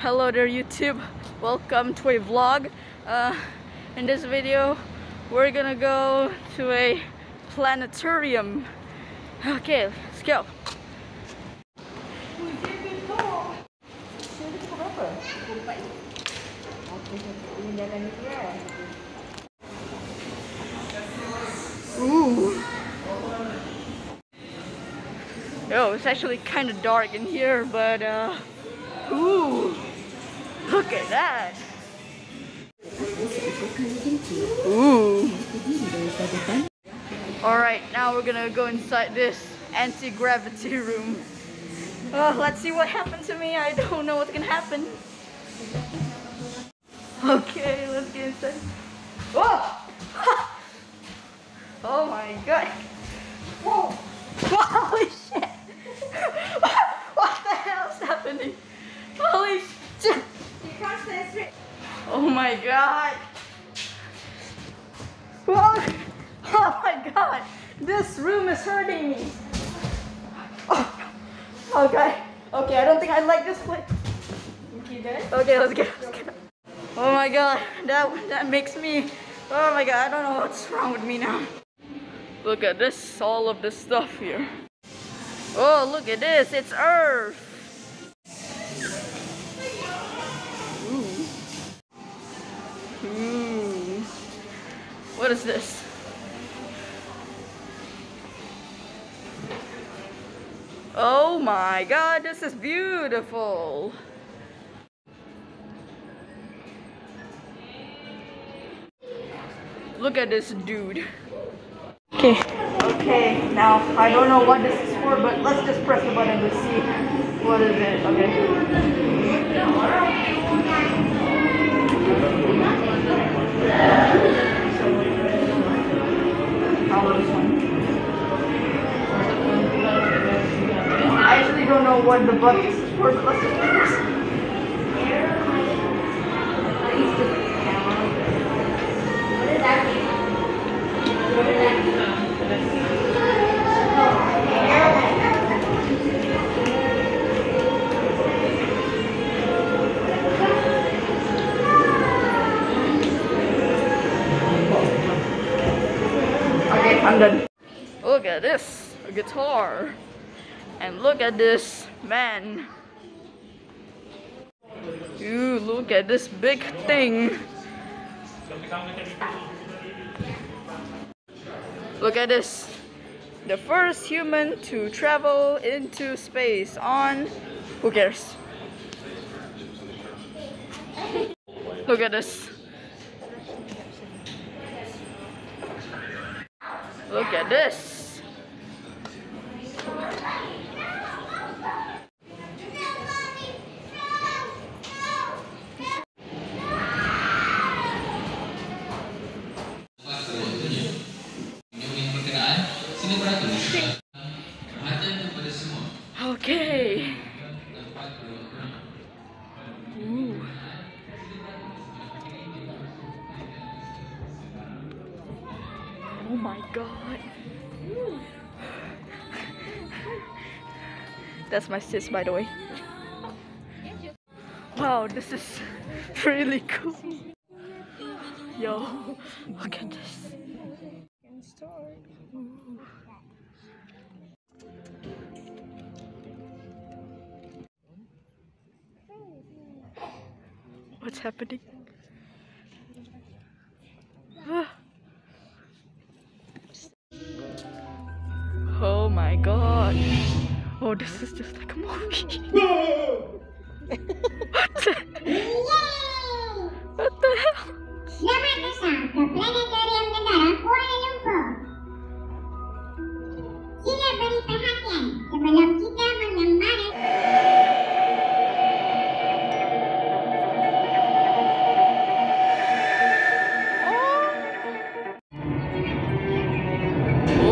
Hello there YouTube, welcome to a vlog. Uh, in this video, we're gonna go to a planetarium. Okay, let's go. Ooh. Oh, it's actually kind of dark in here, but uh, ooh, look at that. Ooh. All right, now we're gonna go inside this anti-gravity room. Uh, let's see what happened to me. I don't know what's gonna happen. Okay, let's get inside. Whoa! oh my god. Whoa! Holy shit! what the hell is happening? Holy shit! You can't stay straight. Oh my god! Whoa! Oh my god! This room is hurting me! Oh, okay, okay, I don't think I like this place. Okay, let's get, let's get. Oh my god, that that makes me. Oh my god, I don't know what's wrong with me now. Look at this, all of this stuff here. Oh, look at this, it's Earth. What is this? Oh my god, this is beautiful. Look at this dude. Okay. Okay, now I don't know what this is for, but let's just press the button to see what is it. Okay. Know what the button is for, but let's just press. Okay, I'm done. Look at this, a guitar. And look at this man. Ooh, look at this big thing. Look at this. The first human to travel into space on who cares? Look at this. Look at this. That's my sis, by the way. Wow, this is really cool. Yo, look at this. What's happening? Ah. Oh my god. Oh, this is just like a movie. what the? What the hell? Selamat datang ke Planetarium Negara Kuala Lumpur. Sila beri perhatian sebelum kita mengembara.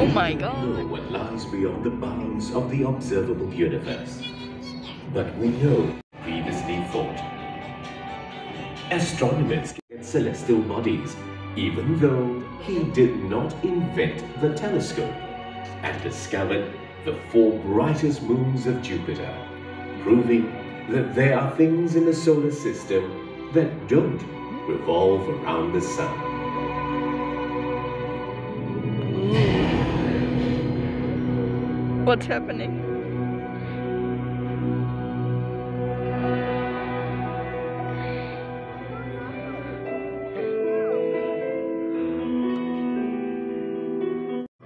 Oh my god. know what lies beyond the bounds of the observable universe. But we know previously thought. Astronomers get celestial bodies, even though he did not invent the telescope and discovered the four brightest moons of Jupiter, proving that there are things in the solar system that don't revolve around the sun. What's happening?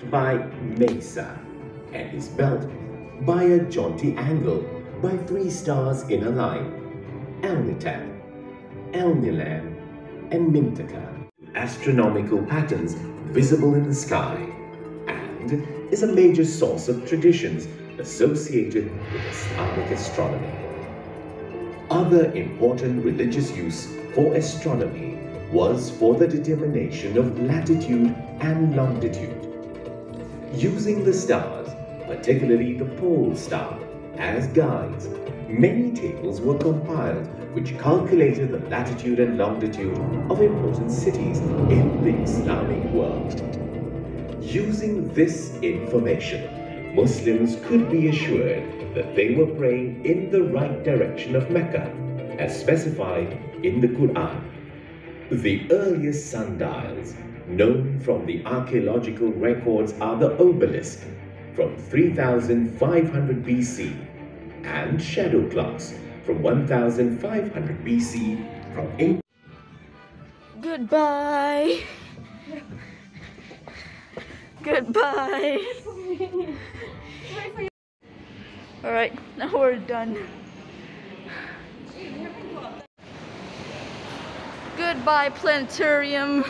by Mesa and is belt by a jaunty angle by three stars in a line Alnitak, Alnilam, and Mintaka. Astronomical patterns visible in the sky and is a major source of traditions associated with Islamic astronomy. Other important religious use for astronomy was for the determination of latitude and longitude. Using the stars, particularly the pole star, as guides, many tables were compiled which calculated the latitude and longitude of important cities in the Islamic world. Using this information, Muslims could be assured that they were praying in the right direction of Mecca, as specified in the Quran. The earliest sundials known from the archaeological records are the obelisk from 3500 BC and shadow clocks from 1500 BC from England. Goodbye. Goodbye. Alright, now we're done. Goodbye, planetarium.